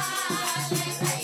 Chega